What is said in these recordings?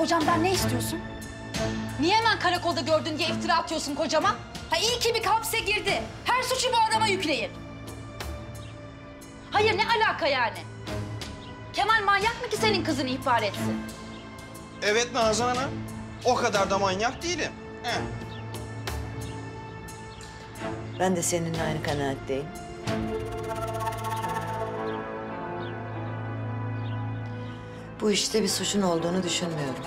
Kocamdan ne istiyorsun? Niye hemen karakolda gördün diye iftira atıyorsun kocama? Ha iyi ki bir hapse girdi. Her suçu bu adama yükleyin. Hayır ne alaka yani? Kemal manyak mı ki senin kızını ihbar etsin? Evet Nazan Hanım. O kadar da manyak değilim. He. Ben de seninle aynı kanaatteyim. Bu işte bir suçun olduğunu düşünmüyorum.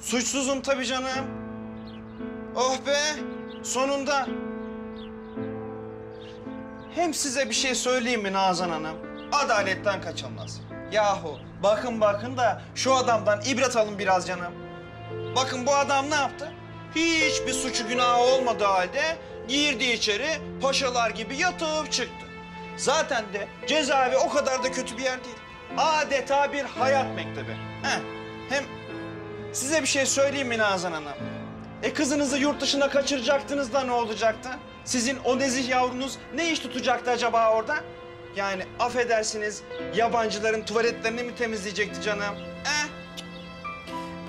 Suçsuzum tabii canım. Oh be, sonunda. Hem size bir şey söyleyeyim mi Nazan Hanım? Adaletten kaçılmaz. Yahu bakın bakın da şu adamdan ibret alın biraz canım. Bakın bu adam ne yaptı? Hiçbir suçu günahı olmadığı halde girdi içeri paşalar gibi yatıp çıktı. Zaten de cezaevi o kadar da kötü bir yer değil. Adeta bir hayat mektebi. Heh. Hem Size bir şey söyleyeyim mi Nazan Hanım? E kızınızı yurt dışına kaçıracaktınız da ne olacaktı? Sizin o nezih yavrunuz ne iş tutacaktı acaba orada? Yani affedersiniz yabancıların tuvaletlerini mi temizleyecekti canım? Eh?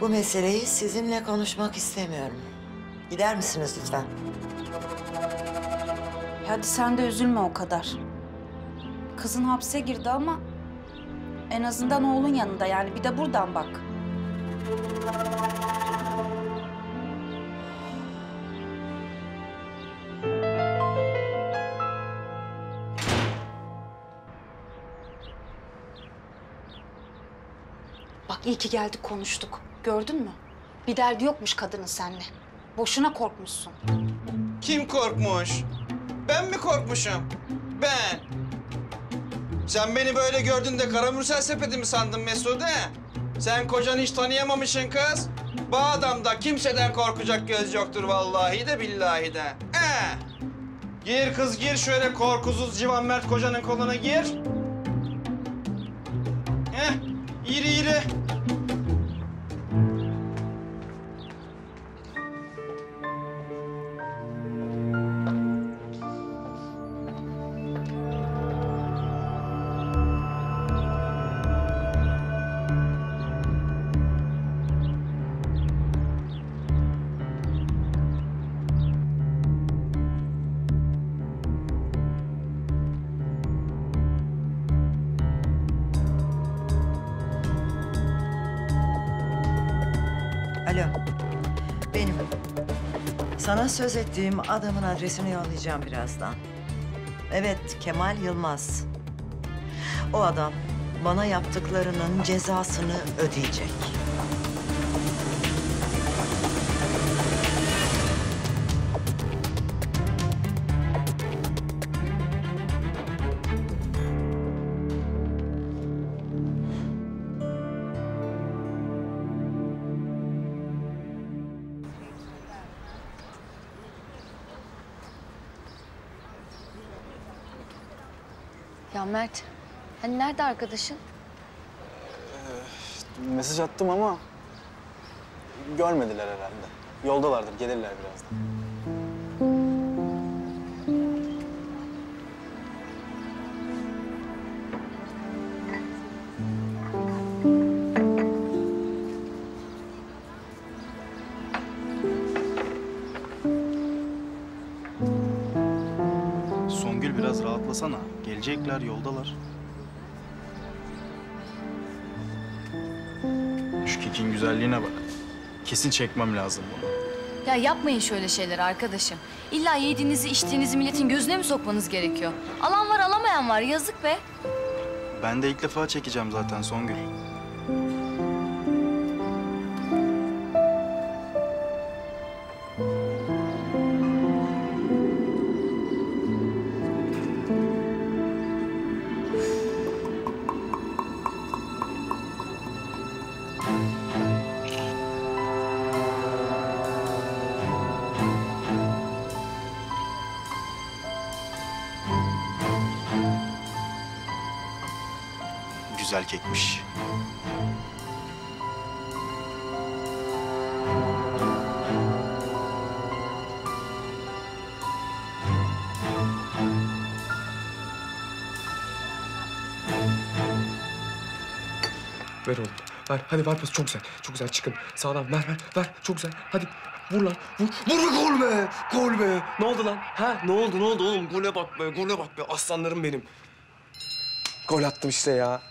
Bu meseleyi sizinle konuşmak istemiyorum. Gider misiniz lütfen? Hadi sen de üzülme o kadar. Kızın hapse girdi ama en azından oğlun yanında yani bir de buradan bak. Bak iyi ki geldik konuştuk. Gördün mü? Bir derdi yokmuş kadının seninle. Boşuna korkmuşsun. Kim korkmuş? Ben mi korkmuşum? Ben. Sen beni böyle gördün de karamürsel sepeti mi sandın Mesude? Sen kocanı hiç tanıyamamışsın kız. Bu adamda kimseden korkacak göz yoktur vallahi de billahi de. Eh. Gir kız gir şöyle korkusuz civan mert kocanın koluna gir. Eh, yürü yürü. Söz ettiğim adamın adresini yollayacağım birazdan. Evet, Kemal Yılmaz. O adam bana yaptıklarının cezasını ödeyecek. Ya Mert, hani nerede arkadaşın? Mesaj attım ama görmediler herhalde. Yoldalardır, gelirler birazdan. Gelecekler, yoldalar. Şu kekin güzelliğine bak. Kesin çekmem lazım bunu. Ya yapmayın şöyle şeyler arkadaşım. İlla yediğinizi içtiğinizi milletin gözüne mi sokmanız gerekiyor? Alan var alamayan var yazık be. Ben de ilk defa çekeceğim zaten Songül. Güzel kekmiş. Ver oğlum. Ver. Hadi ver pası. Çok güzel. Çok güzel. Çıkın. Sağdan. Ver ver. Ver. Çok güzel. Hadi. Vur lan. Vur. Vur gol be. Gol be. Ne oldu lan? Ha? Ne oldu? Ne oldu oğlum? Gole bak be. Gole bak be. Aslanlarım benim. Gol attım işte ya.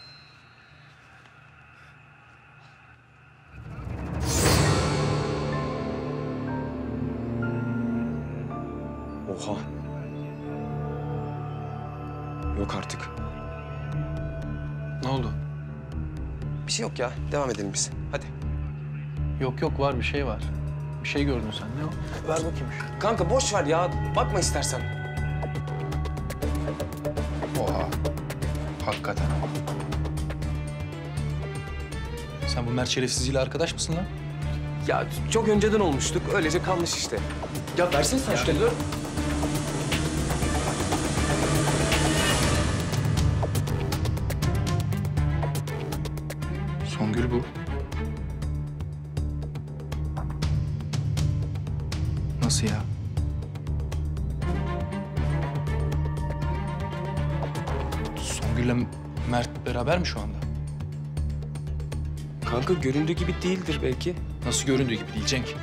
Oha. Yok artık. Ne oldu? Bir şey yok ya. Devam edelim biz. Hadi. Yok yok var bir şey var. Bir şey gördün sen ne o? Ver bakayım şu. Kanka boş ver ya. Bakma istersen. Oha. Hakikaten ama. Sen bu Mert şerefsiziyle arkadaş mısın lan? Ya çok önceden olmuştuk. Öylece kalmış işte. Ya versene sen şu telefonu. Kanka göründüğü gibi değildir belki. Nasıl göründüğü gibi değil Cenk.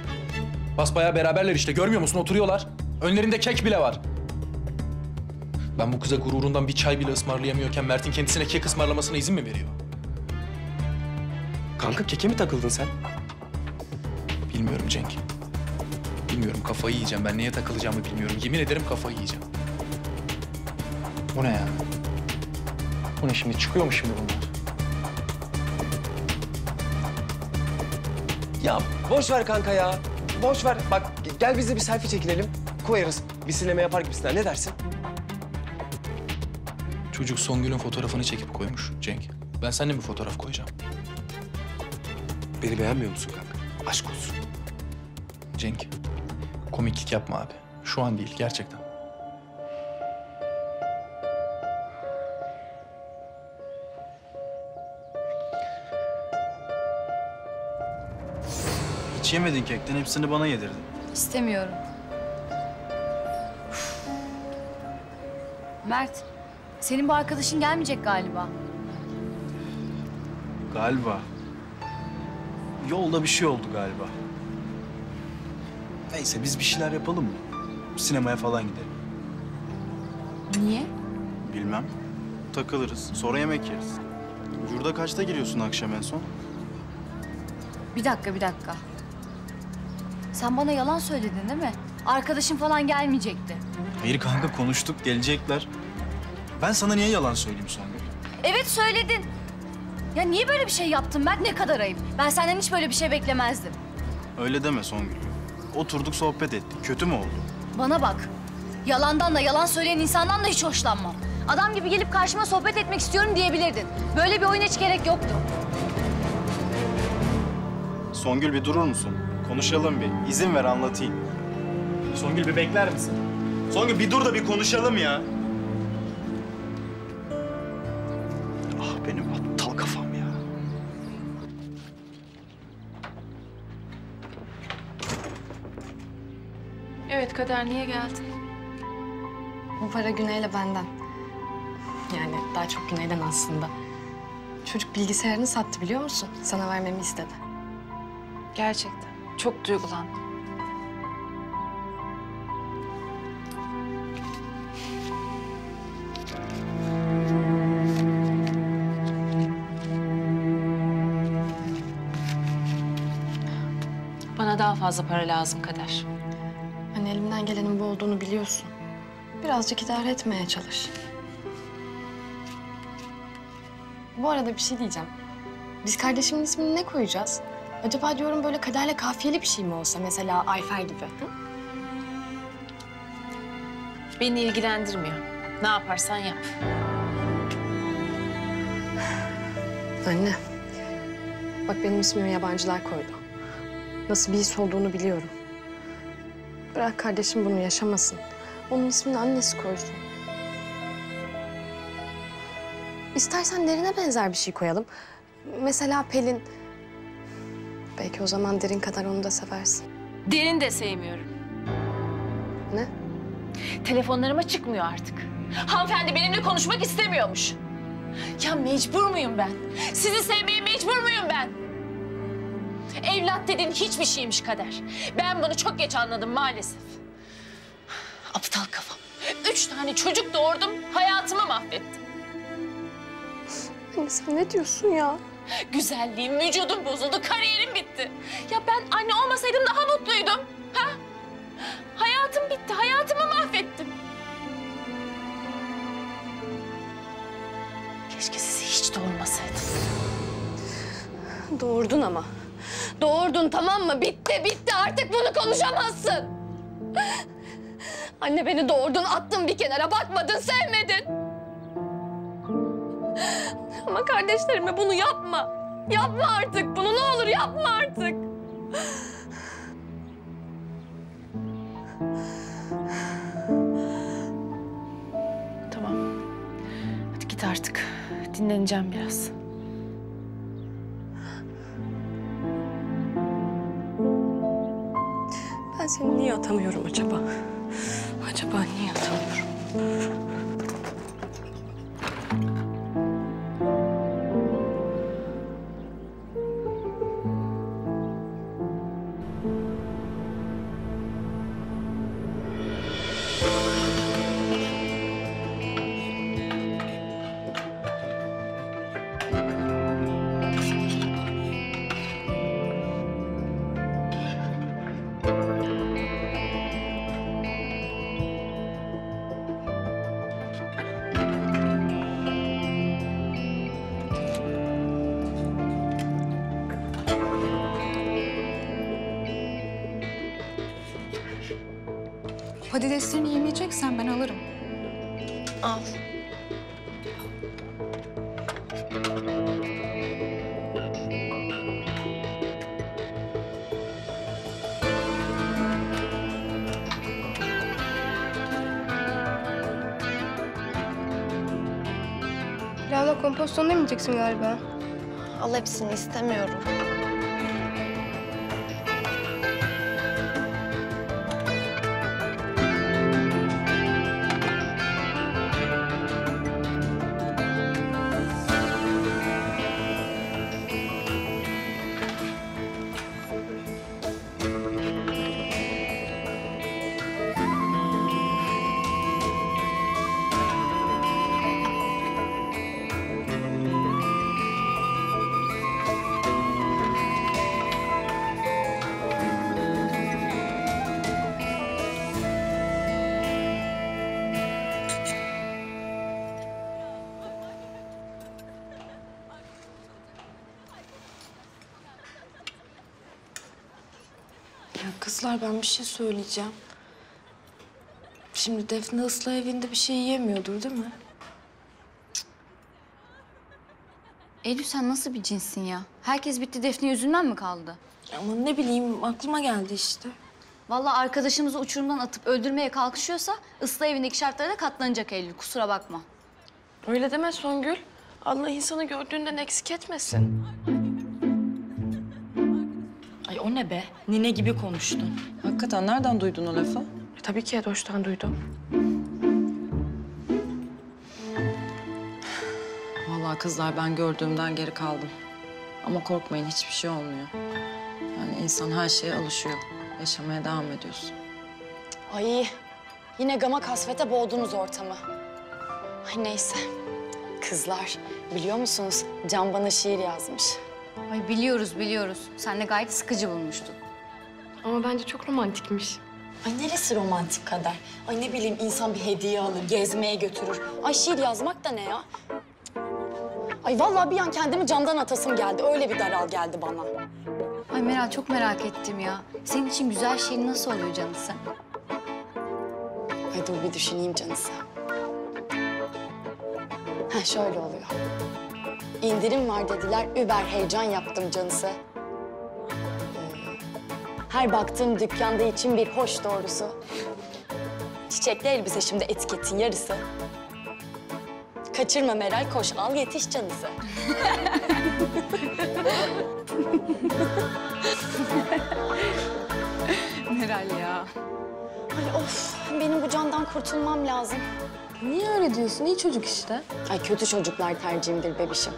Basbayağı beraberler işte görmüyor musun oturuyorlar. Önlerinde kek bile var. Ben bu kıza gururundan bir çay bile ısmarlayamıyorken Mert'in kendisine kek ısmarlamasına izin mi veriyor? Kanka keke mi takıldın sen? Bilmiyorum Cenk. Bilmiyorum kafayı yiyeceğim. Ben neye takılacağımı bilmiyorum. Yemin ederim kafayı yiyeceğim. Bu ne ya? Bu ne şimdi? Çıkıyor mu şimdi bunlar? Ya boş ver kanka ya. Boş ver. Bak gel biz de bir selfie çekinelim. Koyarız. Bir sinema yapar gibisinden. Ne dersin? Çocuk Songül'ün fotoğrafını çekip koymuş Cenk. Ben seninle bir fotoğraf koyacağım. Beni beğenmiyor musun kanka? Aşk olsun. Cenk, komiklik yapma abi. Şu an değil, gerçekten. Hiç yemedin kekten, hepsini bana yedirdin. İstemiyorum. Mert, senin bu arkadaşın gelmeyecek galiba. Galiba. Yolda bir şey oldu galiba. Neyse biz bir şeyler yapalım mı? Sinemaya falan gidelim. Niye? Bilmem. Takılırız. Sonra yemek yeriz. Yurda kaçta giriyorsun akşam en son? Bir dakika, bir dakika. Sen bana yalan söyledin değil mi? Arkadaşın falan gelmeyecekti. Hayır kanka konuştuk gelecekler. Ben sana niye yalan söyleyeyim Songül? Evet söyledin. Ya niye böyle bir şey yaptın Mert? Ne kadar ayıp. Ben senden hiç böyle bir şey beklemezdim. Öyle deme Songül. Oturduk sohbet ettik. Kötü mü oldu? Bana bak. Yalandan da yalan söyleyen insandan da hiç hoşlanmam. Adam gibi gelip karşıma sohbet etmek istiyorum diyebilirdin. Böyle bir oyuna hiç gerek yoktu. Songül bir durur musun? Konuşalım bir. İzin ver anlatayım. Songül bir bekler misin? Songül bir dur da bir konuşalım ya. Ah benim aptal kafam ya. Evet Kader niye geldin? Bu para Güney'le benden. Yani daha çok Güney'den aslında. Çocuk bilgisayarını sattı biliyor musun? Sana vermemi istedi. Gerçekten. Çok duygulandım. Bana daha fazla para lazım Kader. Hani elimden gelenin bu olduğunu biliyorsun. Birazcık idare etmeye çalış. Bu arada bir şey diyeceğim. Biz kardeşimin ismini ne koyacağız? Acaba diyorum böyle kaderle kafiyeli bir şey mi olsa? Mesela Ayfer gibi. Hı? Beni ilgilendirmiyor. Ne yaparsan yap. Anne. Bak benim ismimi yabancılar koydu. Nasıl bir his olduğunu biliyorum. Bırak kardeşim bunu yaşamasın. Onun ismini annesi koysun. İstersen derine benzer bir şey koyalım. Mesela Pelin. Belki o zaman derin kadar onu da seversin. Derin de sevmiyorum. Ne? Telefonlarıma çıkmıyor artık. Hanımefendi benimle konuşmak istemiyormuş. Ya mecbur muyum ben? Sizi sevmeye mecbur muyum ben? Evlat dediğin hiçbir şeymiş kader. Ben bunu çok geç anladım maalesef. Aptal kafam. Üç tane çocuk doğurdum, hayatımı mahvettim. Anne sen ne diyorsun ya? Güzelliğim, vücudum bozuldu, kariyerim bitti. Ya ben anne olmasaydım daha mutluydum. Ha? Hayatım bitti, hayatımı mahvettim. Keşke sizi hiç doğurmasaydım. Doğurdun ama. Doğurdun tamam mı? Bitti bitti artık bunu konuşamazsın. Anne beni doğurdun attın bir kenara bakmadın sevmedin. Ama kardeşlerime bunu yapma. Yapma artık bunu ne olur yapma artık. Tamam. Hadi git artık. Dinleneceğim biraz. Ben seni niye atamıyorum acaba? Acaba niye atamıyorum? Pilavla kompostonu yemeyeceksin galiba. Al hepsini istemiyorum. Ben bir şey söyleyeceğim. Şimdi Defne ıslah evinde bir şey yiyemiyordur değil mi? Eylül sen nasıl bir cinsin ya? Herkes bitti Defne yüzünden mi kaldı? Ama ne bileyim aklıma geldi işte. Vallahi arkadaşımızı uçurumdan atıp öldürmeye kalkışıyorsa ıslah evindeki şartlara da katlanacak Eylül. Kusura bakma. Öyle deme Songül. Allah insanı gördüğünden eksik etmesin. Ne be? Nine gibi konuştun. Hakikaten nereden duydun o lafı? E, tabii ki Edoş'tan duydum. Vallahi kızlar ben gördüğümden geri kaldım. Ama korkmayın hiçbir şey olmuyor. Yani insan her şeye alışıyor. Yaşamaya devam ediyorsun. Ay yine gama kasvete boğdunuz ortamı. Ay neyse. Kızlar biliyor musunuz Can bana şiir yazmış. Ay biliyoruz biliyoruz. Sen de gayet sıkıcı bulmuştun. Ama bence çok romantikmiş. Ay neresi romantik kadar? Ay ne bileyim insan bir hediye alır, gezmeye götürür. Ay şiir yazmak da ne ya? Ay vallahi bir an kendimi candan atasım geldi. Öyle bir daral geldi bana. Ay Meral çok merak ettim ya. Senin için güzel şiir nasıl oluyor canısı? Ay dur bir düşüneyim canısı. Ha şöyle oluyor. İndirim var dediler, Uber heyecan yaptım canısı. Her baktığım dükkanda için bir hoş doğrusu. Çiçekli elbise şimdi etiketin yarısı. Kaçırma Meral, koş al yetiş canısı. Meral ya. Ay of, benim bu candan kurtulmam lazım. Niye öyle diyorsun? İyi çocuk işte. Ay kötü çocuklar tercihimdir bebişim.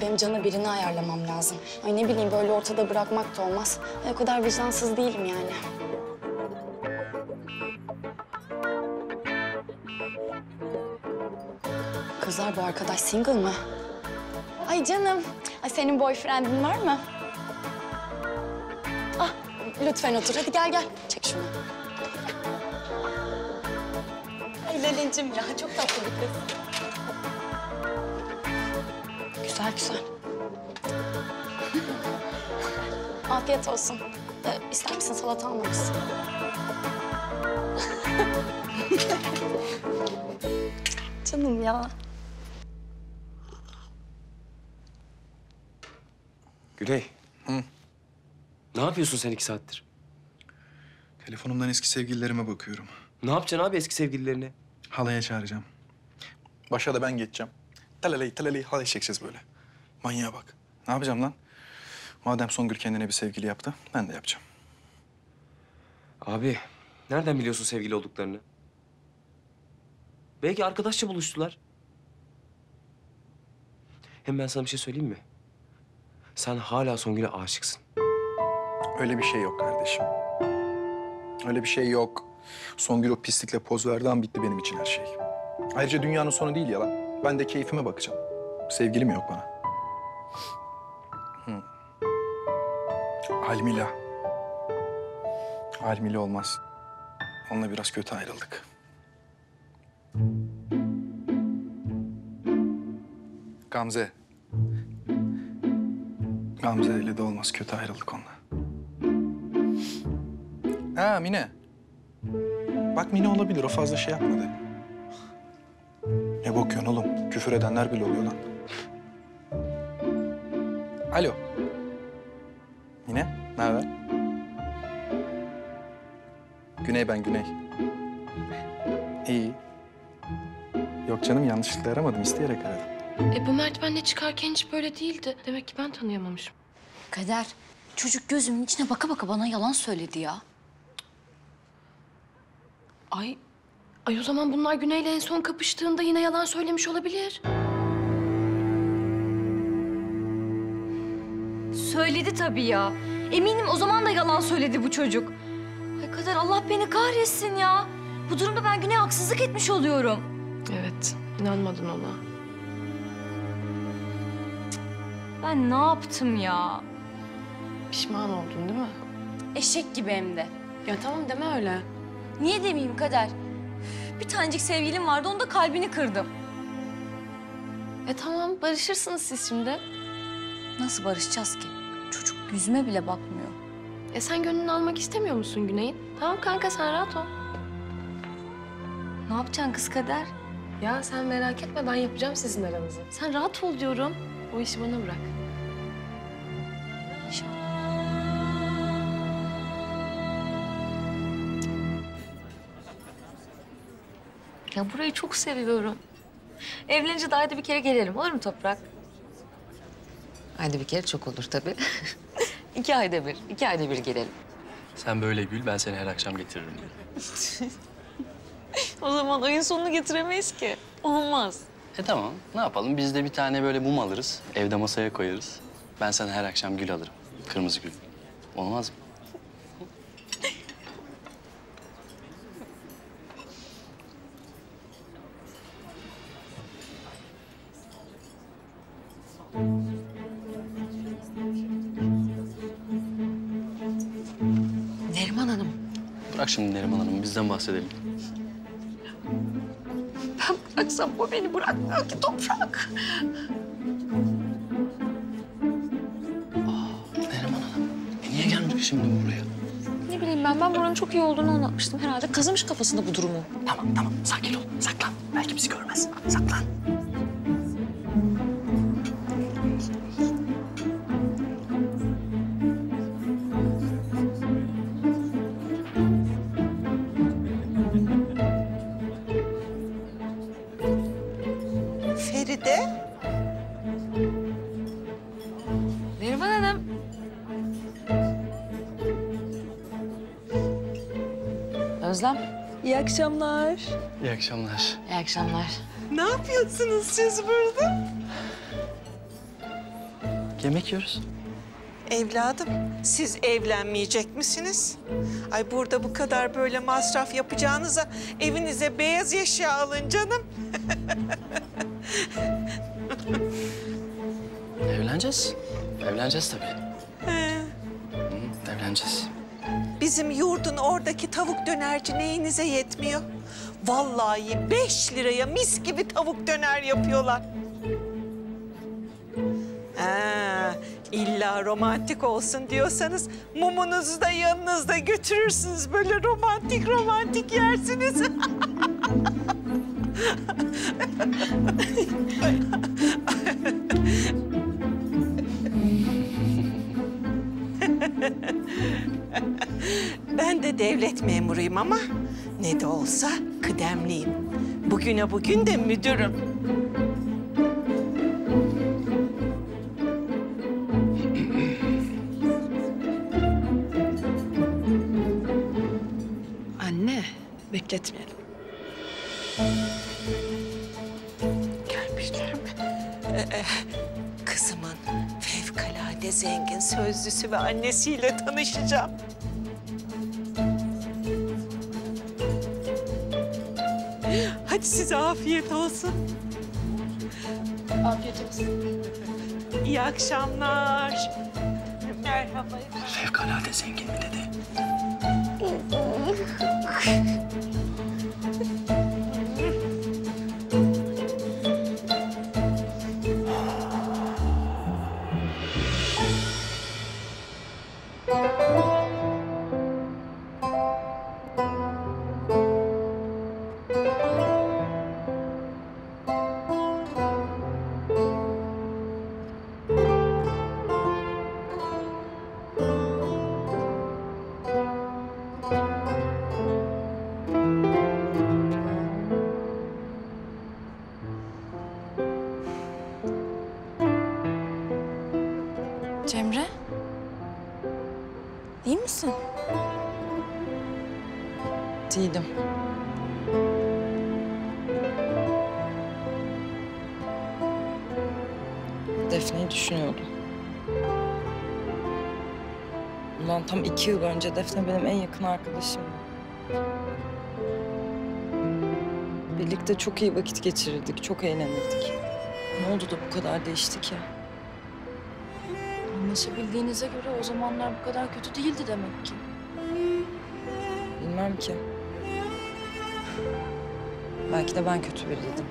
Benim cana birini ayarlamam lazım. Ay ne bileyim böyle ortada bırakmak da olmaz. O kadar vicdansız değilim yani. Kızlar bu arkadaş single mı? Ay canım. Ay senin boyfriendin var mı? Ah lütfen otur. Hadi gel gel. Çek şunu. Ay Lalincim ya çok tatlı bir kız. Güzel güzel. Afiyet olsun. Ee, ister misin salata almalısın? Canım ya. Güney. Ne yapıyorsun sen iki saattir? Telefonumdan eski sevgililerime bakıyorum. Ne yapacaksın abi eski sevgililerine? Halaya çağıracağım. Başa da ben geçeceğim. Talalay talalay halay çekeceğiz böyle. Manyağa bak. Ne yapacağım lan? Madem Songül kendine bir sevgili yaptı, ben de yapacağım. Abi nereden biliyorsun sevgili olduklarını? Belki arkadaşça buluştular. Hem ben sana bir şey söyleyeyim mi? Sen hala Songül'e aşıksın. Öyle bir şey yok kardeşim. Öyle bir şey yok. Songül o pislikle poz verdiği an bitti benim için her şey. Ayrıca dünyanın sonu değil ya lan. Ben de keyfime bakacağım. Sevgilim yok bana. Almila. Almila olmaz. Onunla biraz kötü ayrıldık. Gamze. Gamze ile de olmaz. Kötü ayrıldık onunla. Ha Mine. Bak Mine olabilir. O fazla şey yapmadı. Ne bakıyorsun oğlum? Küfür edenler bile oluyor lan. Alo. Mine, ne haber? Güney ben, Güney. İyi. Yok canım, yanlışlıkla aramadım. isteyerek aradım. E bu Mert benimle çıkarken hiç böyle değildi. Demek ki ben tanıyamamışım. Kader, çocuk gözümün içine baka baka bana yalan söyledi ya. Ay, ay o zaman bunlar Güney'le en son kapıştığında yine yalan söylemiş olabilir. Söyledi tabii ya. Eminim o zaman da yalan söyledi bu çocuk. Ay Kader Allah beni kahretsin ya. Bu durumda ben Güney'e haksızlık etmiş oluyorum. Evet, inanmadın ona. Ben ne yaptım ya? Pişman oldun değil mi? Eşek gibi hem de. Ya tamam deme öyle. Niye demeyeyim Kader? Bir tanecik sevgilim vardı, onun da kalbini kırdım. E tamam, barışırsınız siz şimdi. Nasıl barışacağız ki? Çocuk yüzüme bile bakmıyor. E sen gönlünü almak istemiyor musun Güney'in? Tamam kanka sen rahat ol. Ne yapacaksın kız Kader? Ya sen merak etme ben yapacağım sizin aranızı. Sen rahat ol diyorum. O işi bana bırak. Ya burayı çok seviyorum. Evlenince de ayda bir kere gelelim olur mu Toprak? Haydi bir kere çok olur tabii. iki ayda bir, iki ayda bir gelelim. Sen böyle gül, ben seni her akşam getiririm. O zaman ayın sonunu getiremeyiz ki. Olmaz. E tamam, ne yapalım? Biz de bir tane böyle mum alırız, evde masaya koyarız. Ben sana her akşam gül alırım, kırmızı gül. Olmaz mı? Neriman Hanım. Bırak şimdi Neriman Hanım, bizden bahsedelim. Ben bıraksam o beni bırakmıyor ki toprak. Neriman Hanım, e niye gelmiş şimdi buraya? Ne bileyim ben, ben buranın çok iyi olduğunu anlatmıştım. Herhalde kazımış kafasında bu durumu. Tamam tamam sakin ol. Saklan. Belki bizi görmez. Saklan. Akşamlar. İyi akşamlar. İyi akşamlar. Ne yapıyorsunuz siz burada? Yemek yiyoruz. Evladım, siz evlenmeyecek misiniz? Ay burada bu kadar böyle masraf yapacağınıza evinize beyaz eşya alın canım. Evleneceğiz. Evleneceğiz tabii. He. Hı, evleneceğiz. Bizim yurdun oradaki tavuk dönerci neyinize yetmiyor? Vallahi beş liraya mis gibi tavuk döner yapıyorlar. Ha, illa romantik olsun diyorsanız mumunuzu da yanınızda götürürsünüz. Böyle romantik romantik yersiniz. Ben de devlet memuruyum ama ne de olsa kıdemliyim. Bugüne bugün de müdürüm. Anne, bekletmeyelim. Gelmişler mi? Ee, kızımın fevkalade zengin sözlüsü ve annesiyle tanışacağım. Hadi size afiyet olsun. Afiyet olsun. İyi akşamlar. Merhaba. Fevkalade zengin önce Defne benim en yakın arkadaşımdı. Birlikte çok iyi vakit geçirirdik, çok eğlenirdik. Ne oldu da bu kadar değişti ki? Anlaşabildiğinize göre o zamanlar bu kadar kötü değildi demek ki. Bilmem ki. Belki de ben kötü biriydim.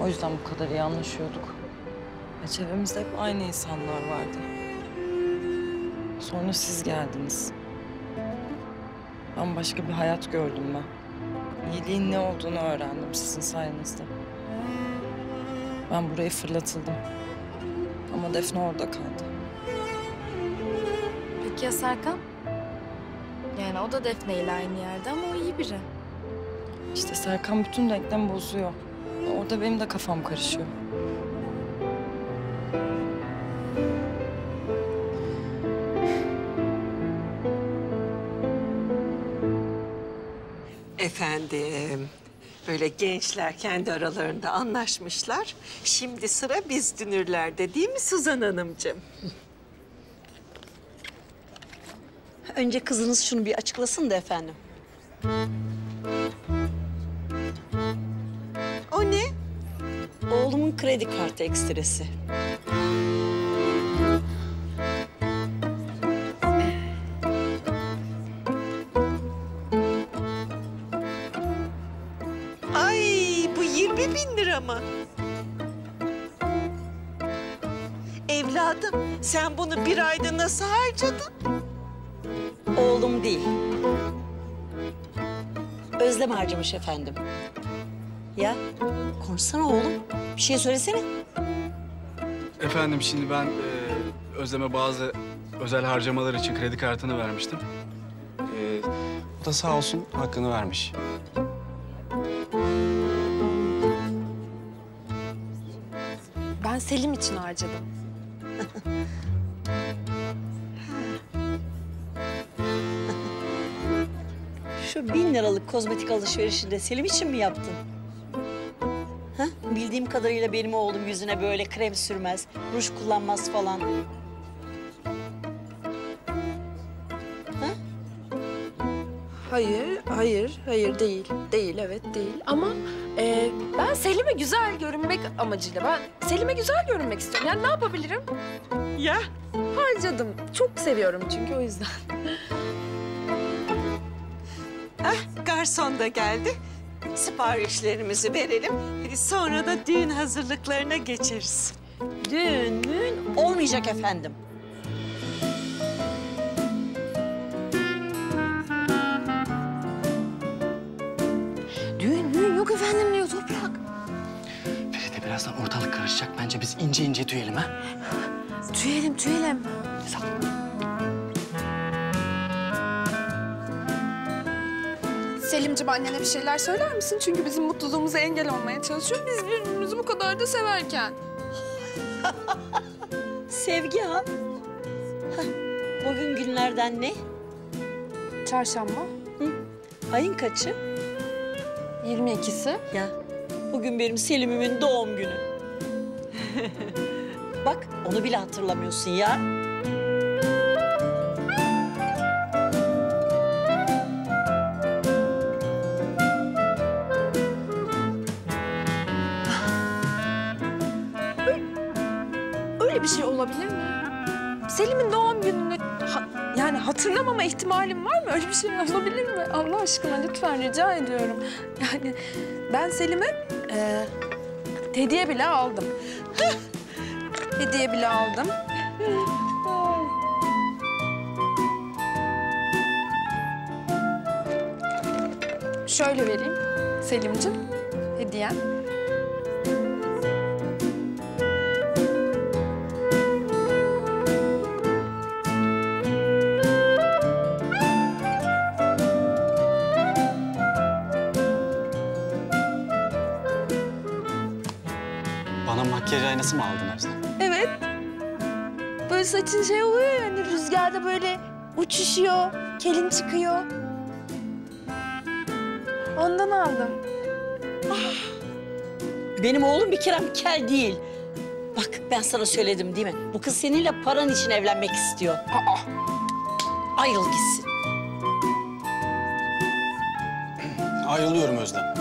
O yüzden bu kadar iyi anlaşıyorduk. Ve çevremizde hep aynı insanlar vardı. Sonra siz geldiniz. Bambaşka bir hayat gördüm ben. İyiliğin ne olduğunu öğrendim sizin sayenizde. Ben burayı fırlatıldım. Ama Defne orada kaldı. Peki ya Serkan? Yani o da Defne ile aynı yerde ama o iyi biri. İşte Serkan bütün denklemi bozuyor. Orada benim de kafam karışıyor. Efendim, böyle gençler kendi aralarında anlaşmışlar. Şimdi sıra biz dünürlerde değil mi Suzan Hanımcığım? Önce kızınız şunu bir açıklasın da efendim. O ne? Oğlumun kredi kartı ekstresi. Mı? Evladım sen bunu bir ayda nasıl harcadın? Oğlum değil. Özlem harcamış efendim. Ya konuşsana oğlum. Bir şey söylesene. Efendim şimdi ben e, Özlem'e bazı özel harcamalar için kredi kartını vermiştim. E, o da sağ olsun hakkını vermiş. Selim için harcadım. Şu bin liralık kozmetik alışverişini de Selim için mi yaptın? Ha? Bildiğim kadarıyla benim oğlum yüzüne böyle krem sürmez, ruj kullanmaz falan. Hayır, hayır, hayır değil. Değil, evet değil. Ama e, ben Selim'e güzel görünmek amacıyla, ben Selim'e güzel görünmek istiyorum. Yani ne yapabilirim? Ya? Harcadım. Çok seviyorum çünkü o yüzden. Ah, garson da geldi. Siparişlerimizi verelim. Sonra da düğün hazırlıklarına geçeriz. Düğün müğün olmayacak efendim. Birazdan ortalık karışacak. Bence biz ince ince tüyelim ha. Tüyelim, tüyelim. Selimciğim annene bir şeyler söyler misin? Çünkü bizim mutluluğumuza engel olmaya çalışıyor. Biz birbirimizi bu kadar da severken. Sevgi ha. Bugün günlerden ne? Çarşamba. Ayın kaçı? 22'si. Ya bugün benim Selim'imin doğum günü. Bak onu bile hatırlamıyorsun ya. Öyle bir şey olabilir mi? Selim'in doğum gününü ha- yani hatırlamama ihtimalim var mı? Öyle bir şey olabilir mi? Allah aşkına lütfen rica ediyorum. Yani ben Selim'e e, hediye bile aldım. hediye bile aldım. Şöyle vereyim Selim'cim hediyen. Uçuşuyor, kelin çıkıyor. Ondan aldım. Benim oğlum bir kerem kel değil. Bak ben sana söyledim değil mi? Bu kız seninle paran için evlenmek istiyor. Aa. Ayrıl gitsin. Ayrılıyorum Özlem.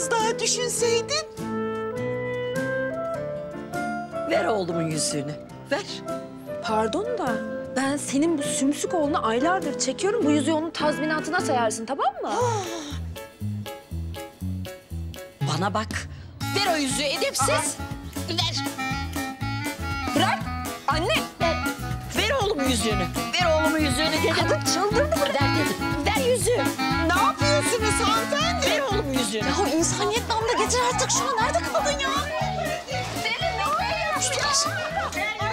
Biraz daha düşünseydin. Ver oğlumun yüzüğünü. Ver. Pardon da ben senin bu sümsük oğlunu aylardır çekiyorum. Bu yüzüğü onun tazminatına sayarsın tamam mı? Bana bak. Ver o yüzüğü edepsiz. Ver. Bırak. Anne. Ver. Ver yüzüğünü. Ver oğlumun yüzüğünü dedim. Kadın çıldırdı mı? Ver dedim. Ver yüzüğü. Ne yapıyorsunuz hanımefendi? Ver oğlumun yüzüğünü. Ya insaniyet namına getir artık şunu. Nerede kaldın ya? Ay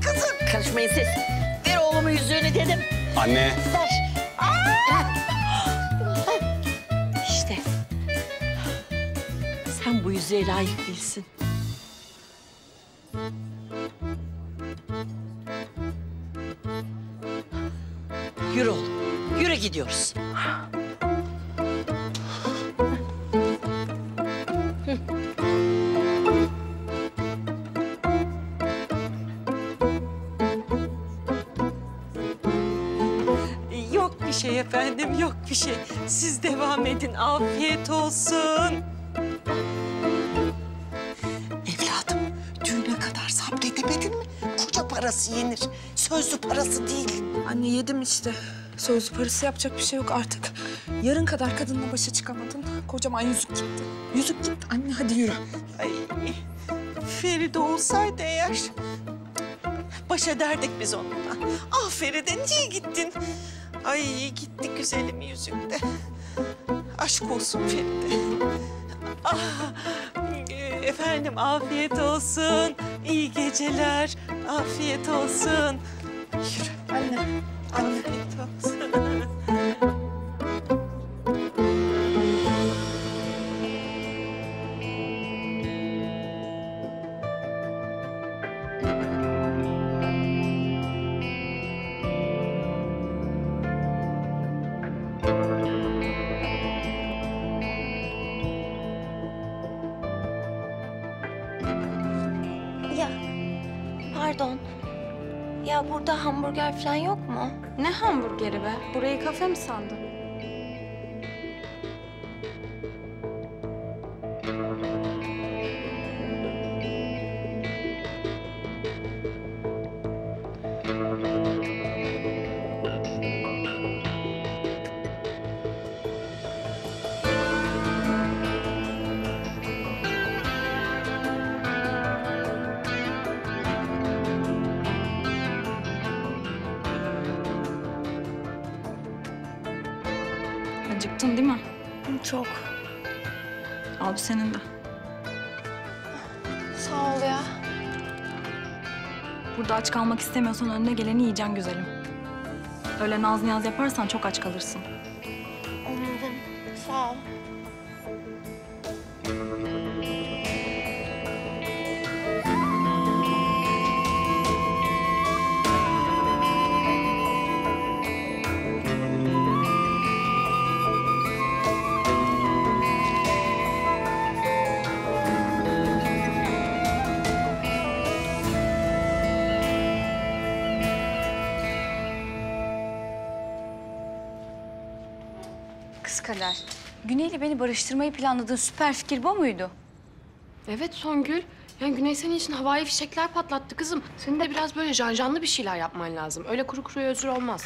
kızım. Karışmayın siz. Ver oğlumun yüzüğünü dedim. Anne. Ver. İşte. Sen bu yüzüğe layık değilsin. Siz devam edin, afiyet olsun. Evladım, düğüne kadar sabredemedin mi? Koca para parası yenir. Sözlü parası değil. Anne yedim işte. Sözlü parası yapacak bir şey yok artık. Yarın kadar kadınla başa çıkamadın. Kocaman yüzük gitti. Yüzük gitti. Anne hadi yürü. Ay Feride olsaydı eğer baş ederdik biz onunla. Ah Feride niye gittin? Ay gitti güzelim yüzükte. Aşk olsun Feride. Ah, efendim afiyet olsun. İyi geceler. Afiyet olsun. Yürü. Anne. Afiyet olsun. Hamburger yok mu? Ne hamburgeri be? Burayı kafe mi sandın? Kalmak istemiyorsan önüne geleni yiyeceksin güzelim. Öyle naz niyaz yaparsan çok aç kalırsın. Güney'le beni barıştırmayı planladığın süper fikir bu muydu? Evet Songül. Yani Güney senin için havai fişekler patlattı kızım. Senin de biraz böyle janjanlı bir şeyler yapman lazım. Öyle kuru kuruya özür olmaz.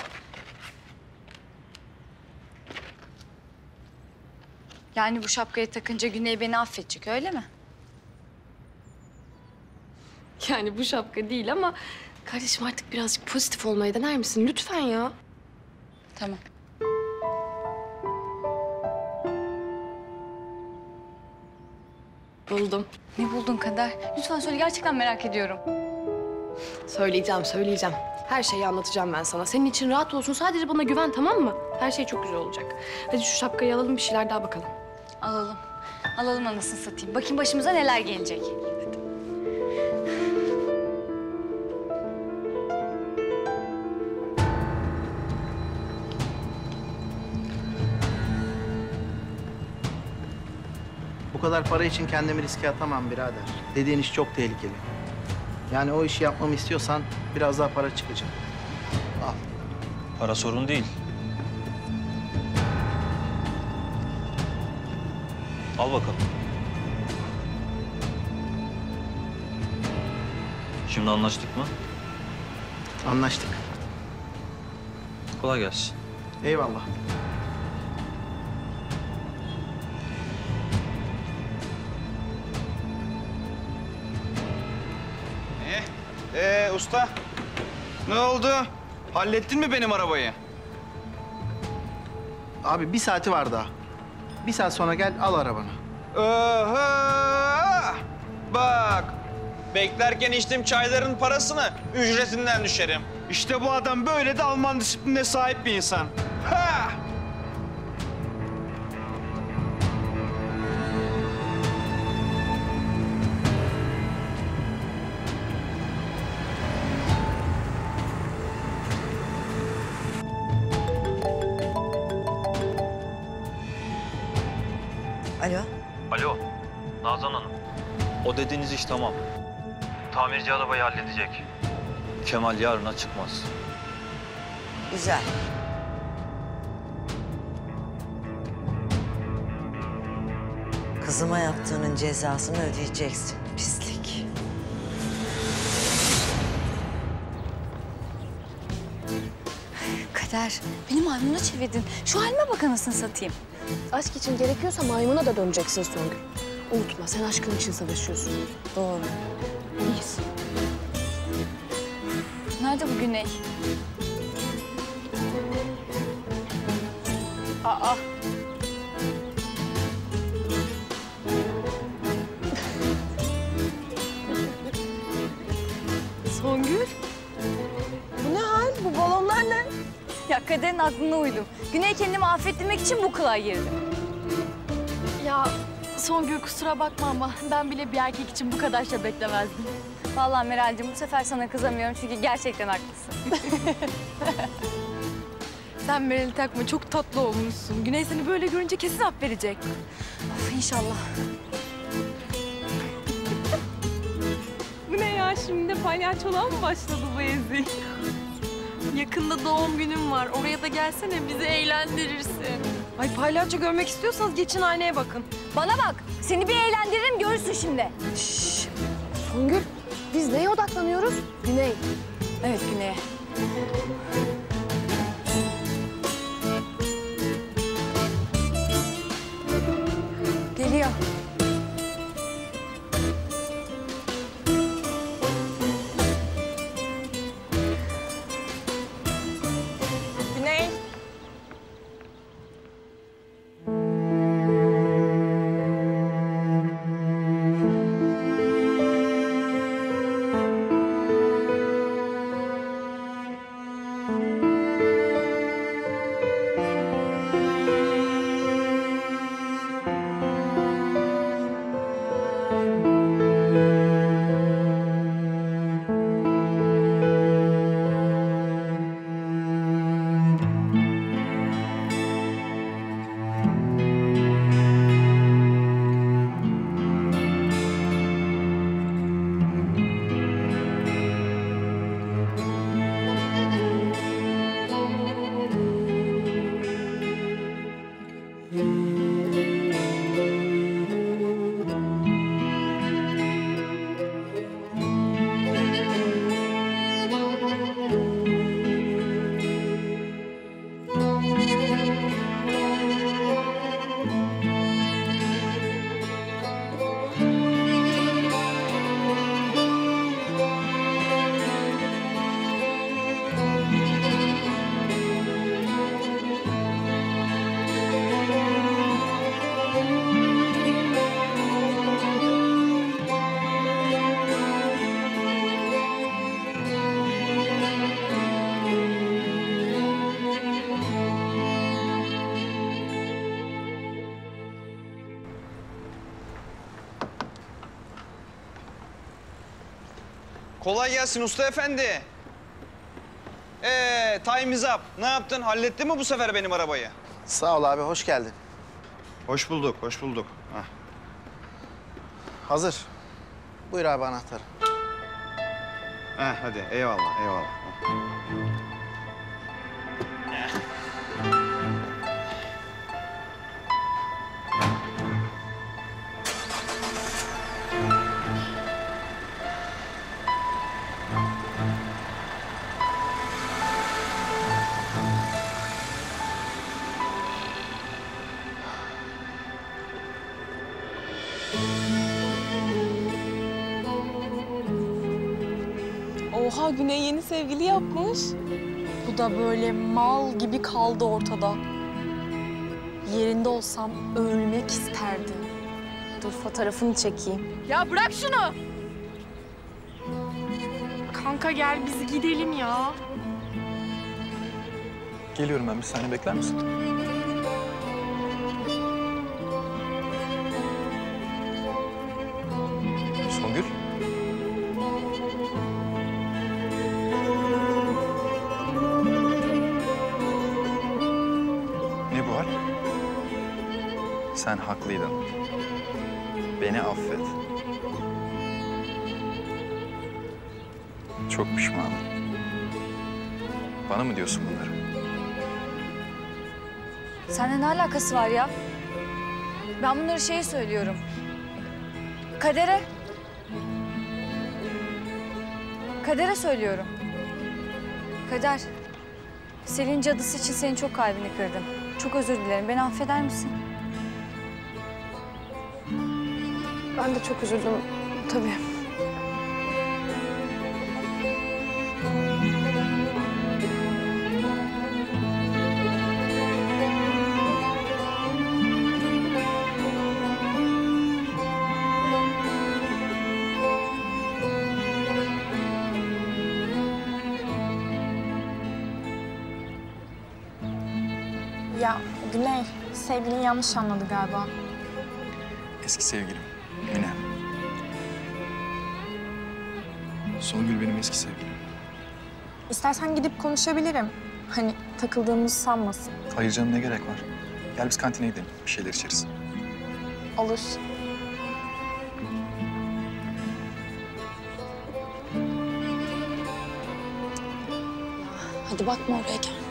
Yani bu şapkayı takınca Güney beni affedecek öyle mi? Yani bu şapka değil ama... Kardeşim artık birazcık pozitif olmayı dener misin? Lütfen ya. Tamam. Buldum. Ne buldun Kader? Lütfen söyle gerçekten merak ediyorum. Söyleyeceğim, söyleyeceğim. Her şeyi anlatacağım ben sana. Senin için rahat olsun. Sadece bana güven tamam mı? Her şey çok güzel olacak. Hadi şu şapkayı alalım bir şeyler daha bakalım. Alalım. Alalım anasını satayım. Bakayım başımıza neler gelecek. Kadar para için kendimi riske atamam birader. Dediğin iş çok tehlikeli. Yani o işi yapmamı istiyorsan biraz daha para çıkacak. Al. Para sorun değil. Al bakalım. Şimdi anlaştık mı? Anlaştık. Kolay gelsin. Eyvallah. Usta, ne oldu? Hallettin mi benim arabayı? Abi bir saati var daha. Bir saat sonra gel al arabanı. Oha! Bak, beklerken içtiğim çayların parasını ücretinden düşerim. İşte bu adam böyle de Alman disiplinine sahip bir insan. iş tamam. Tamirci arabayı halledecek. Kemal yarına çıkmaz. Güzel. Kızıma yaptığının cezasını ödeyeceksin pislik. Kader, beni maymuna çevirdin. Şu halime bak anasını satayım. Aşk için gerekiyorsa maymuna da döneceksin Songül. Unutma sen aşkın için savaşıyorsun. Doğru. İyiyiz. Nerede bu Güney? Aa. Songül. Bu ne hal? Bu balonlar ne? Ya kaderin aklına uydum. Güney kendimi affettirmek için bu kılığa girdi. Ya Songül kusura bakma ama ben bile bir erkek için bu kadar şey beklemezdim. Vallahi Meral'cığım bu sefer sana kızamıyorum çünkü gerçekten haklısın. Sen Meral'i takma çok tatlı olmuşsun. Güney seni böyle görünce kesin hap verecek. Of inşallah. Bu ne ya şimdi de palyaçoluğa mı başladı bu Ezi? Yakında doğum günüm var. Oraya da gelsene bizi eğlendirirsin. Ay palyaço görmek istiyorsanız geçin aynaya bakın. Bana bak seni bir eğlendiririm görürsün şimdi. Şşş. Songül biz neye odaklanıyoruz? Güney. Evet Güney'e. Kolay gelsin usta efendi. Ee, time is up. Ne yaptın? Hallettin mi bu sefer benim arabayı? Sağ ol abi, hoş geldin. Hoş bulduk, hoş bulduk. Hah. Hazır. Buyur abi anahtarı. Heh, hadi eyvallah, eyvallah. Sevgili yapmış. Bu da böyle mal gibi kaldı ortada. Yerinde olsam ölmek isterdim. Dur fotoğrafını çekeyim. Ya bırak şunu. Kanka gel biz gidelim ya. Geliyorum ben bir saniye bekler misin? Çok pişmanım. Bana mı diyorsun bunları? Seninle ne alakası var ya? Ben bunları şeye söylüyorum. Kadere. Kadere söylüyorum. Kader. Selin cadısı için senin çok kalbini kırdım. Çok özür dilerim. Beni affeder misin? Ben de çok üzüldüm tabii. Sevgilin yanlış anladı galiba. Eski sevgilim Mine. Songül benim eski sevgilim. İstersen gidip konuşabilirim. Hani takıldığımızı sanmasın. Hayır canım ne gerek var? Gel biz kantine gidelim. Bir şeyler içeriz. Olur. Hadi bakma oraya gel.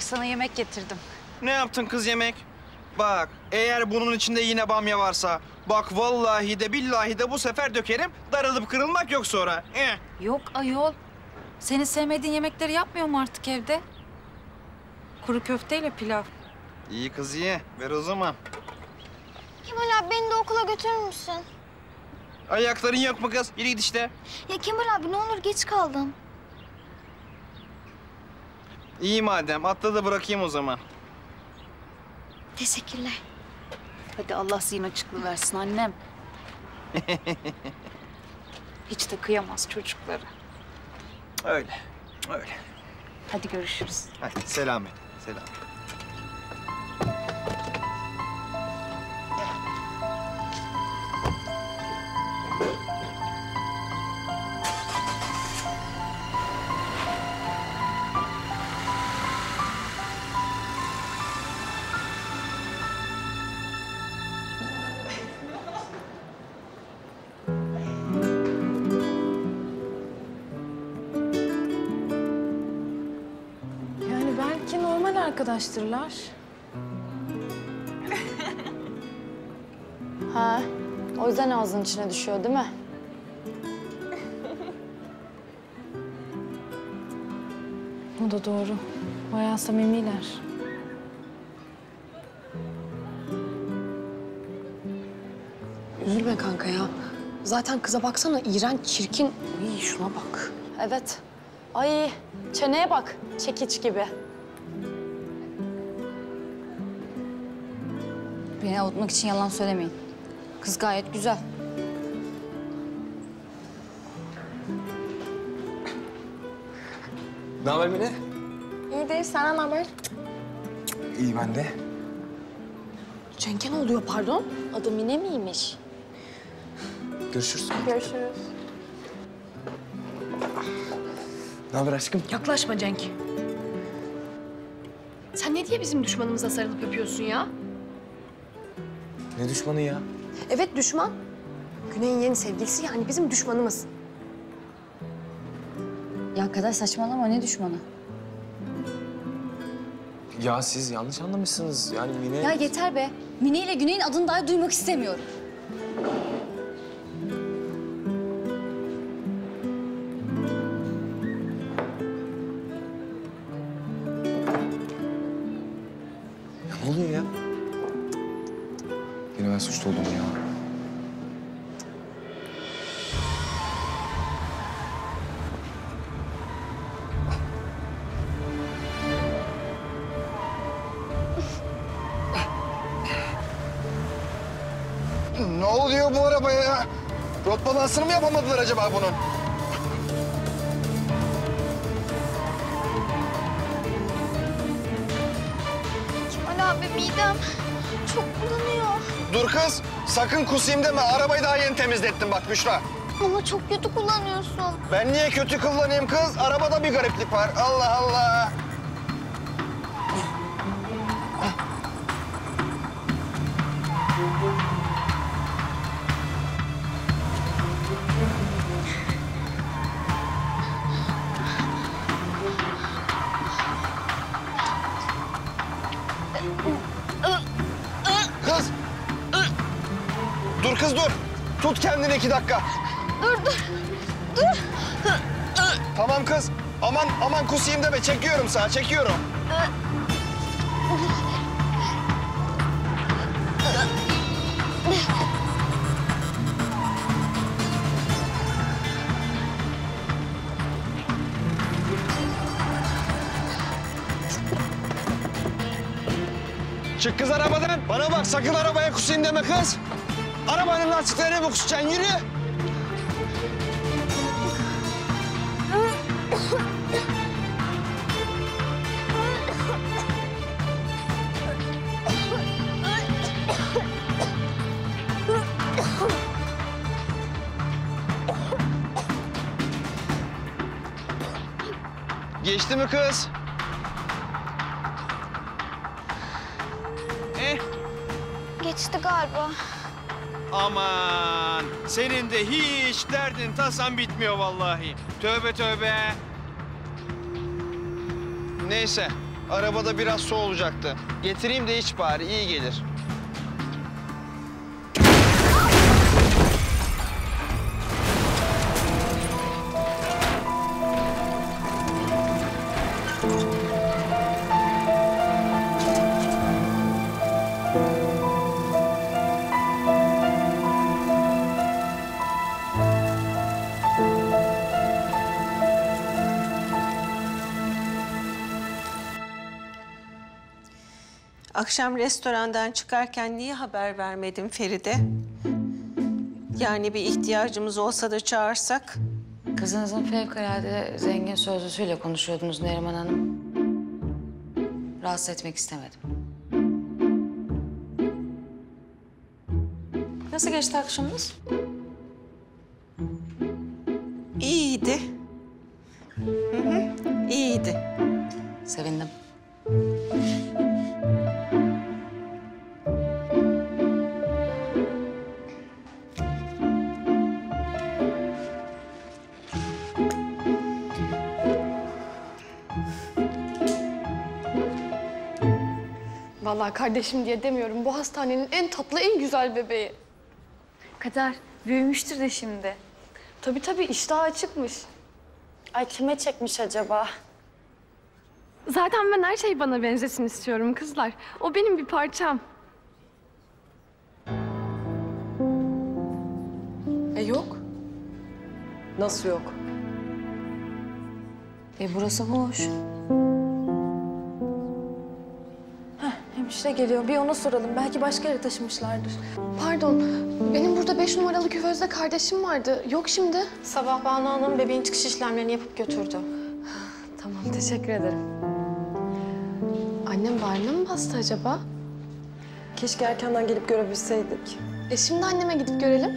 Bak sana yemek getirdim. Ne yaptın kız yemek? Bak eğer bunun içinde yine bamya varsa bak vallahi de billahi de bu sefer dökerim darılıp kırılmak yok sonra. Eh. Yok ayol. Senin sevmediğin yemekleri yapmıyor mu artık evde? Kuru köfteyle pilav. İyi kız ye ver o zaman. Kemal abi beni de okula götürür müsün? Ayakların yok mu kız? Yürü git işte. Ya Kemal abi ne olur geç kaldım. İyi madem atla da bırakayım o zaman. Teşekkürler. Hadi Allah zihin açıklığı versin annem. Hiç de kıyamaz çocuklara. Öyle öyle. Hadi görüşürüz. Hadi selamet selam. Arkadaştırlar. Ha, o yüzden ağzının içine düşüyor değil mi? O da doğru. Bayağı samimiler. Üzülme kanka ya. Zaten kıza baksana iğrenç, çirkin. İyi şuna bak. Evet. Ay çeneye bak. Çekiç gibi. Beni avutmak için yalan söylemeyin. Kız gayet güzel. Ne haber Mine? İyidir, senden ne haber? İyi ben de. Cenk'e ne oluyor pardon? Adı Mine miymiş? Görüşürüz. Görüşürüz. Ne haber aşkım? Yaklaşma Cenk. Sen ne diye bizim düşmanımıza sarılıp öpüyorsun ya? Ne düşmanı ya? Evet düşman. Güney'in yeni sevgilisi yani bizim düşmanımız. Ya kadar saçmalama ne düşmanı? Ya siz yanlış anlamışsınız. Yani Mine... Ya yeter be. Mine ile Güney'in adını dahi duymak istemiyorum. Oluyor bu arabaya ya? Rot balansını mı yapamadılar acaba bunun? Kemal abi midem çok bulanıyor. Dur kız sakın kusayım deme arabayı daha yeni temizlettim bak Büşra. Ama çok kötü kullanıyorsun. Ben niye kötü kullanayım kız? Arabada bir gariplik var. Allah Allah. Deme. Çekiyorum sana çekiyorum. Çık kız arabadan. Bana bak sakın arabaya kusayım deme kız. Arabanın lastiklerine mi kusacaksın? Yürü. Geçti mi kız? Eh, Geçti galiba. Aman senin de hiç derdin tasan bitmiyor vallahi. Tövbe tövbe. Neyse arabada biraz su olacaktı. Getireyim de iç bari iyi gelir. Akşam restorandan çıkarken niye haber vermedin Feride? Yani bir ihtiyacımız olsa da çağırsak. Kızınızın fevkalade zengin sözlüsüyle konuşuyordunuz Neriman Hanım. Rahatsız etmek istemedim. Nasıl geçti akşamınız? İyiydi. Hı hı, iyiydi. Sevindim. Vallahi kardeşim diye demiyorum. Bu hastanenin en tatlı, en güzel bebeği. Kader büyümüştür de şimdi. Tabii tabii iştahı açıkmış. Ay kime çekmiş acaba? Zaten ben her şey bana benzesin istiyorum kızlar. O benim bir parçam. E yok. Nasıl yok? E burası boş. Hemşire geliyor. Bir ona soralım. Belki başka yere taşımışlardır. Pardon, benim burada beş numaralı küvezde kardeşim vardı. Yok şimdi. Sabah Banu Hanım bebeğin çıkış işlemlerini yapıp götürdü. Tamam, teşekkür ederim. Annem bağrına mı bastı acaba? Keşke erkenden gelip görebilseydik. E şimdi anneme gidip görelim.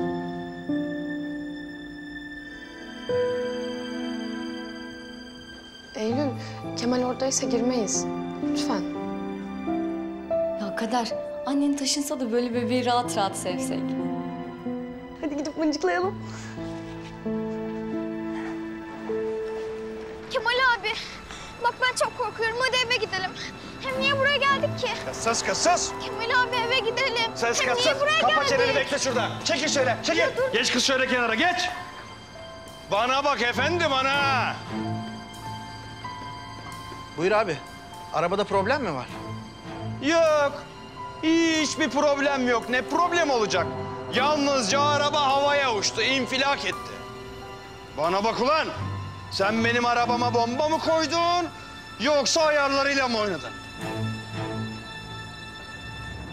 Eylül, Kemal oradaysa girmeyiz. Lütfen. Kader, annen taşınsa da böyle bebeği rahat rahat sevsek. Hadi gidip mıncıklayalım. Kemal abi. Bak ben çok korkuyorum. Hadi eve gidelim. Hem niye buraya geldik ki? Sus kız sus. Kemal abi eve gidelim. Ses Hem kız niye sus. buraya Kapa geldik? çeneni bekle şurada. Çekil şöyle çekil. Geç kız şöyle kenara geç. Bana bak efendi bana. Buyur abi. Arabada problem mi var? Yok. Hiçbir problem yok. Ne problem olacak? Yalnızca araba havaya uçtu, infilak etti. Bana bak ulan. Sen benim arabama bomba mı koydun? Yoksa ayarlarıyla mı oynadın?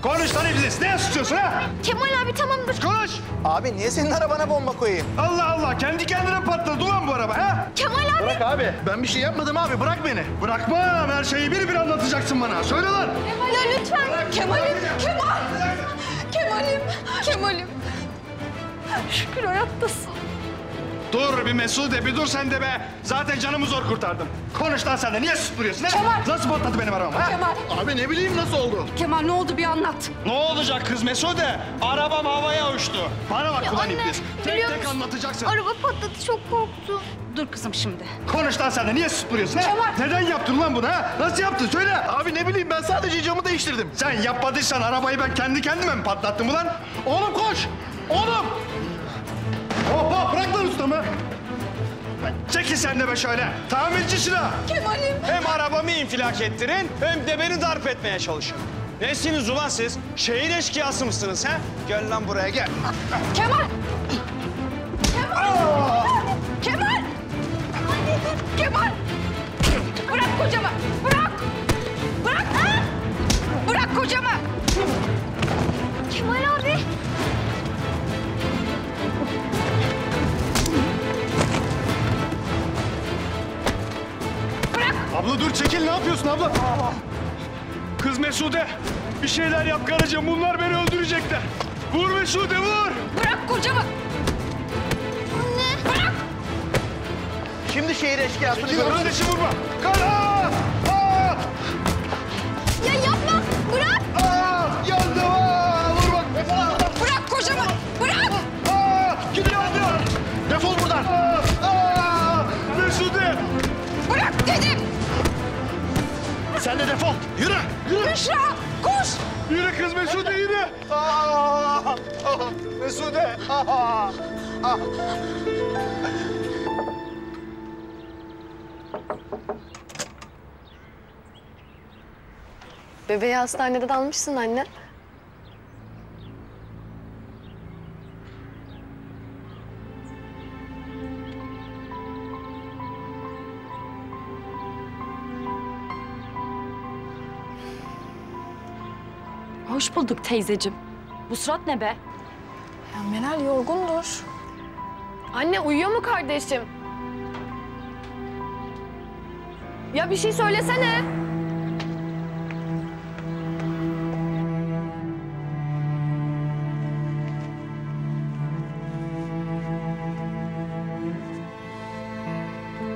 Konuş lan iblis. Ne istiyorsun ha? Kemal abi tamamdır. Konuş. Abi niye senin arabana bomba koyayım? Allah Allah. Kendi kendine patladı ulan bu araba ha? Kemal abi. Bırak abi. Ben bir şey yapmadım abi. Bırak beni. Bırakmam. Her şeyi bir bir anlatacaksın bana. Söyle lan. Ya lütfen. Kemal'im. Kemal. Kemal'im. Kemal'im. Şükür hayattasın. Dur bir Mesude bir dur sen de be. Zaten canımı zor kurtardım. Konuş lan sen de. Niye susturuyorsun? Ne? Kemal. Nasıl patladı benim arabam ha? Kemal. Abi ne bileyim nasıl oldu? Kemal ne oldu bir anlat. Ne olacak kız Mesude? Arabam havaya uçtu. Bana bak Ya ulan anne, iblis. Tek biliyor tek musun? anlatacaksın. Araba patladı çok korktum. Dur kızım şimdi. Konuş lan sen de. Niye susturuyorsun ha? Kemal. Neden yaptın lan bunu ha? Nasıl yaptın? Söyle. Abi ne bileyim ben sadece camı değiştirdim. Sen yapmadıysan arabayı ben kendi kendime mi patlattım ulan? Oğlum koş. Oğlum. Burada mı? Lan Çekil sen de be şöyle. Tamirci Şila. Kemal'im. Hem arabamı infilak ettirin hem de beni darp etmeye çalışın. Nesiniz ulan siz? Şehir eşkıyası mısınız ha? Gel lan buraya gel. Kemal! Kemal! Kemal! Kemal! Bırak kocamı! Bırak! Bırak! Bırak kocamı! Kemal abi! Abla dur çekil ne yapıyorsun abla? Kız Mesude bir şeyler yap karıcığım bunlar beni öldürecekler. Vur Mesude vur. Bırak kocamı! Anne! Bırak! Şimdi şehir eşkıyasını görürsün. kardeşim vurma. Kara! Sen de defol. Yürü. Yürü. Büşra! Koş! Yürü kız Mesude yürü. Aa! Mesude. Aa! Aa! Bebeği hastaneden almışsın anne. Hoş bulduk teyzeciğim. Bu surat ne be? Ya Meral yorgundur. Anne uyuyor mu kardeşim? Ya bir şey söylesene.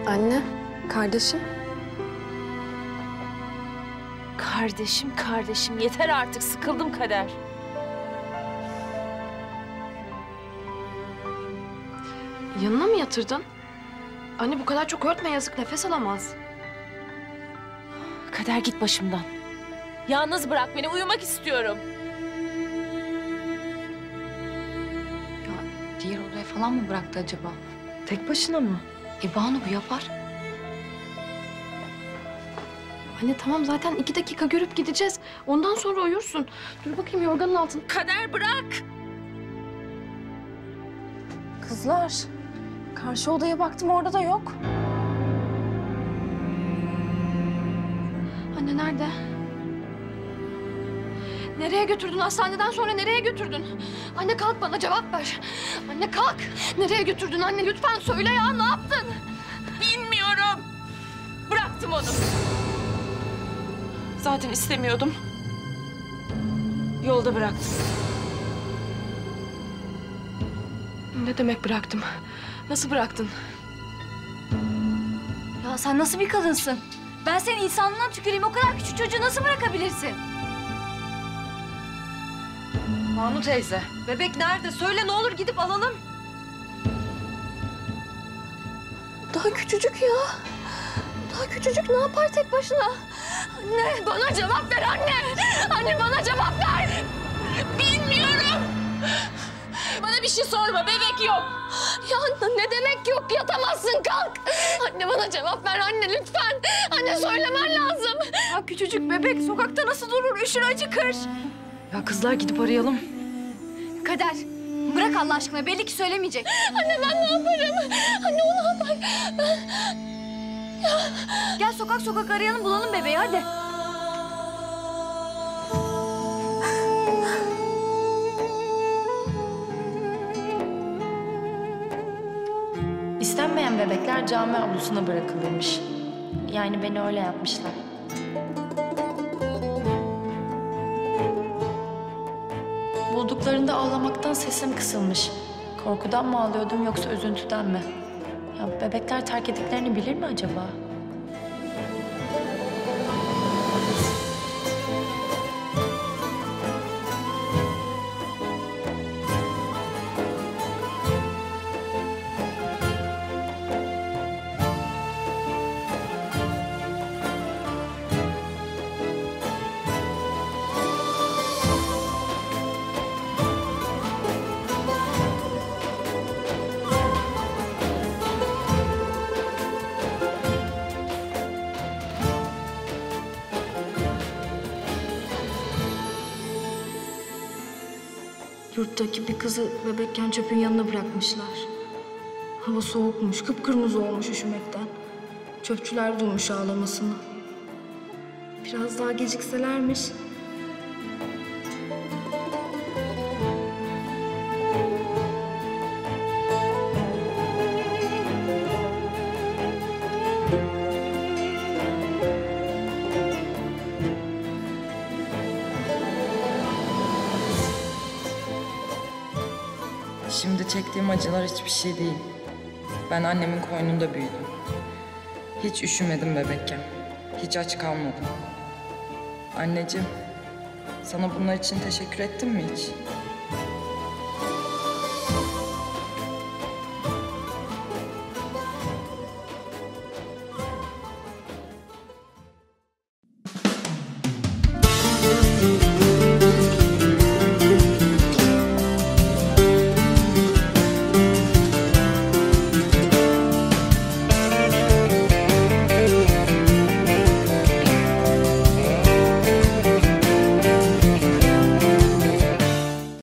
Anne, kardeşim. Kardeşim kardeşim yeter artık sıkıldım kader. Yanına mı yatırdın? Anne bu kadar çok örtme yazık nefes alamaz. Kader git başımdan. Yalnız bırak beni uyumak istiyorum. Diğer odaya falan mı bıraktı acaba? Tek başına mı? E Banu bu yapar. Anne tamam zaten iki dakika görüp gideceğiz. Ondan sonra uyursun. Dur bakayım yorganın altın. Kader bırak. Kızlar, karşı odaya baktım orada da yok. Anne nerede? Nereye götürdün? Hastaneden sonra nereye götürdün? Anne kalk bana cevap ver. Anne kalk. Nereye götürdün anne? Lütfen söyle ya ne yaptın? Bilmiyorum. Bıraktım onu. Zaten istemiyordum. Yolda bıraktım. Ne demek bıraktım? Nasıl bıraktın? Ya sen nasıl bir kadınsın? Ben senin insanlığına tüküreyim. O kadar küçük çocuğu nasıl bırakabilirsin? Banu teyze. Bebek nerede? Söyle ne olur gidip alalım. Daha küçücük ya. Daha küçücük ne yapar tek başına? Anne bana cevap ver anne. Anne bana cevap ver. Bilmiyorum. Bana bir şey sorma bebek yok. Ya ne demek yok yatamazsın kalk. Anne bana cevap ver anne lütfen. Anne söylemen lazım. Ya küçücük bebek sokakta nasıl durur? Üşür acıkır. Ya kızlar gidip arayalım. Kader, bırak Allah aşkına. Belli ki söylemeyecek. Anne ben ne yaparım? Anne o ne yapar? Ben... Gel sokak sokak arayalım bulalım bebeği hadi. İstenmeyen bebekler cami avlusuna bırakılırmış. Yani beni öyle yapmışlar. Bulduklarında ağlamaktan sesim kısılmış. Korkudan mı ağlıyordum yoksa üzüntüden mi? Ya bebekler terk ettiklerini bilir mi acaba? Yurttaki bir kızı bebekken çöpün yanına bırakmışlar. Hava soğukmuş, kıpkırmızı olmuş üşümekten. Çöpçüler duymuş ağlamasını. Biraz daha gecikselermiş. Çektiğim acılar hiçbir şey değil. Ben annemin koynunda büyüdüm. Hiç üşümedim bebekken. Hiç aç kalmadım. Anneciğim, sana bunlar için teşekkür ettim mi hiç?